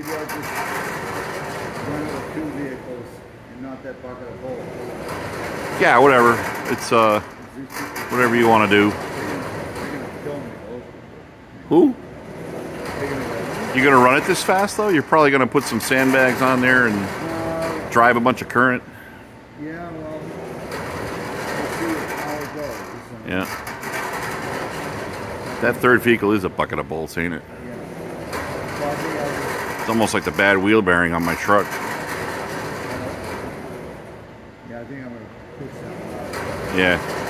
about just running with two vehicles and not that bucket of holes? Yeah, whatever. It's uh, whatever you want to do. they're gonna, they're gonna kill me. Those Who? You gonna run it this fast though? You're probably gonna put some sandbags on there and uh, drive a bunch of current. yeah, well, we'll see how it goes. Yeah. That third vehicle is a bucket of bolts, ain't it? yeah. So I think I'll It's almost like the bad wheel bearing on my truck. yeah, I think I'm gonna push that. Yeah.